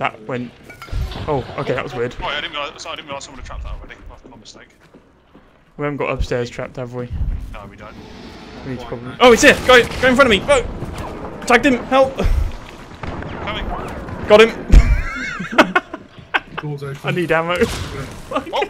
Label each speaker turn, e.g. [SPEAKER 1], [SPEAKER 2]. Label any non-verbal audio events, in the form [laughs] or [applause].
[SPEAKER 1] That went. Oh, okay, that was weird.
[SPEAKER 2] Oh, I didn't realise, I didn't realise someone had trapped that already. My, mistake.
[SPEAKER 1] We haven't got upstairs trapped, have we?
[SPEAKER 2] No, we don't.
[SPEAKER 1] We need to probably. Oh, it's here! Go, go in front of me! Go! Tagged him! Help!
[SPEAKER 2] Coming.
[SPEAKER 1] Got him! [laughs] I need ammo.
[SPEAKER 2] Oh!